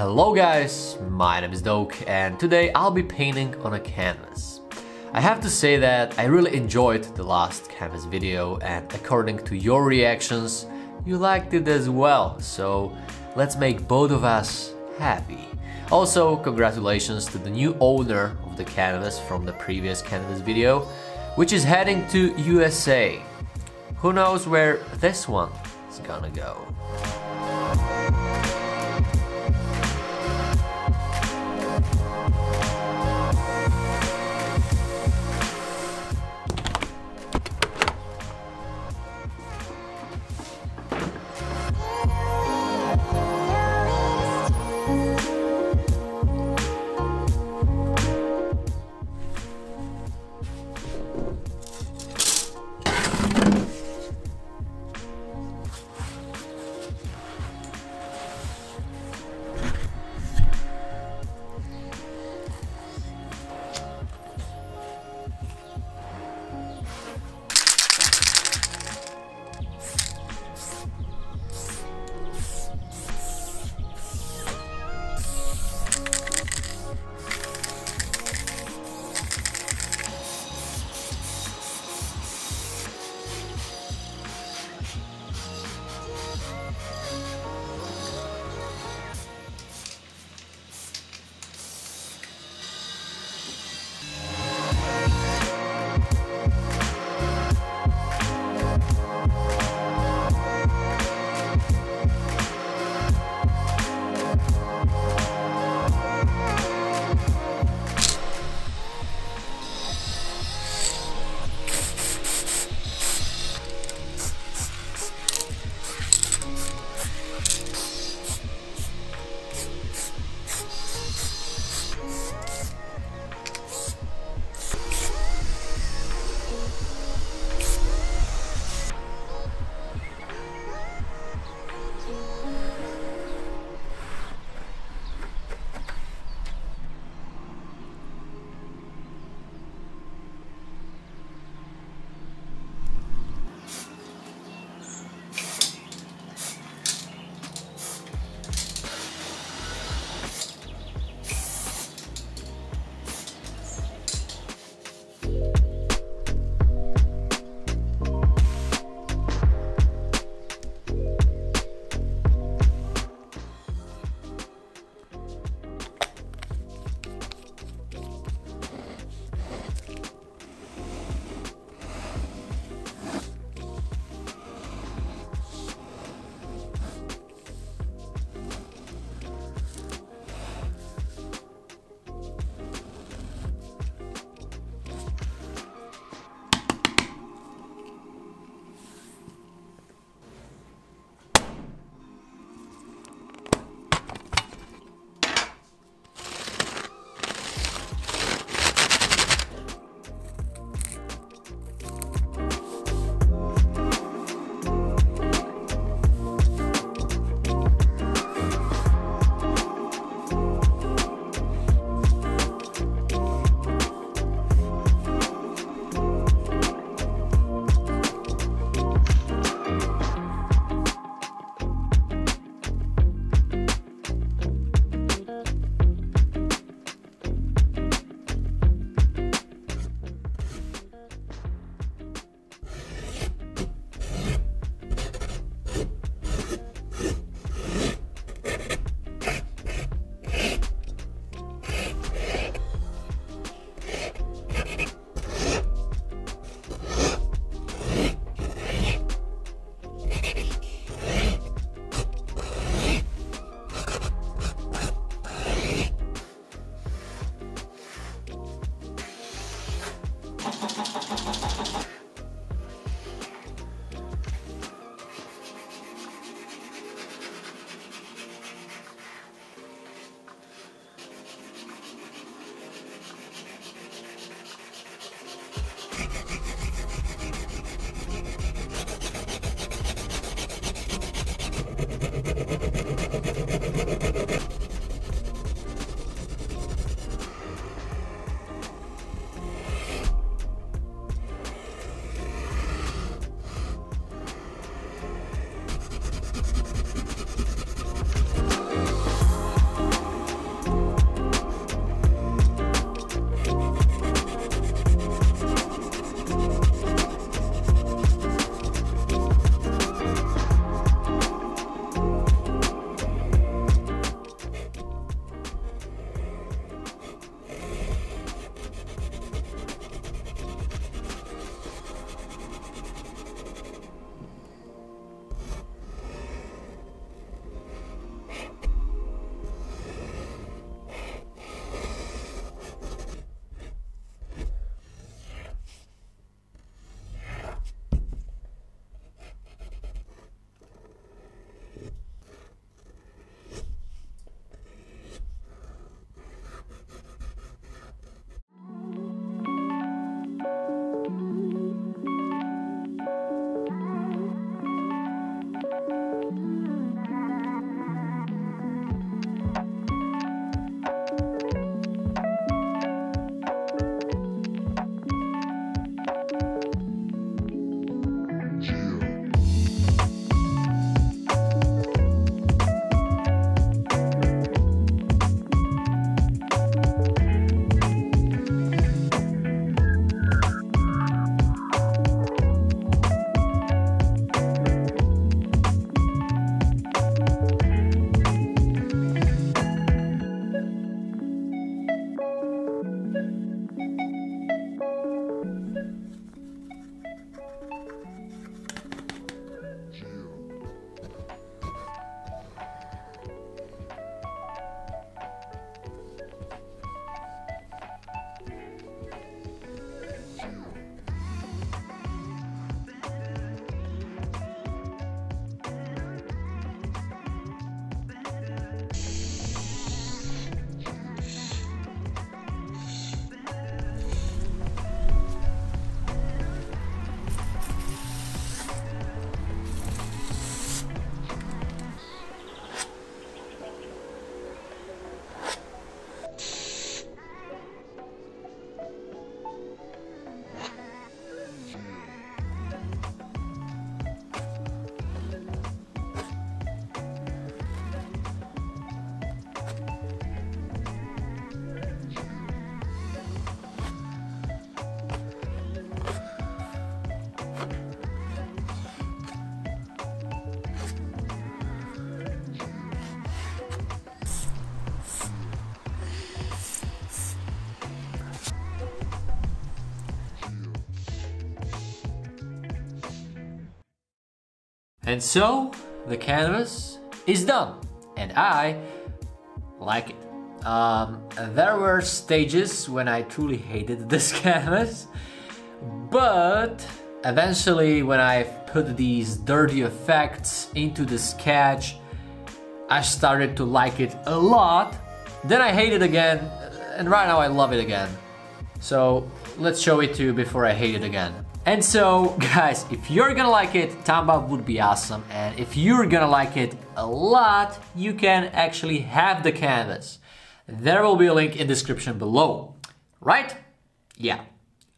Hello guys, my name is Doke and today I'll be painting on a canvas. I have to say that I really enjoyed the last canvas video and according to your reactions, you liked it as well, so let's make both of us happy. Also, congratulations to the new owner of the canvas from the previous canvas video, which is heading to USA. Who knows where this one is gonna go. Bye. And so the canvas is done and I like it. Um, there were stages when I truly hated this canvas, but eventually when I put these dirty effects into the sketch, I started to like it a lot. Then I hate it again, and right now I love it again. So let's show it to you before I hate it again. And so, guys, if you're gonna like it, thumb up would be awesome. And if you're gonna like it a lot, you can actually have the canvas. There will be a link in the description below, right? Yeah,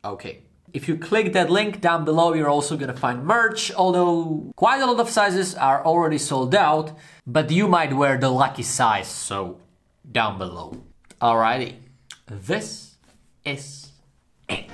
okay. If you click that link down below, you're also gonna find merch, although quite a lot of sizes are already sold out, but you might wear the lucky size, so down below. Alrighty, this is it.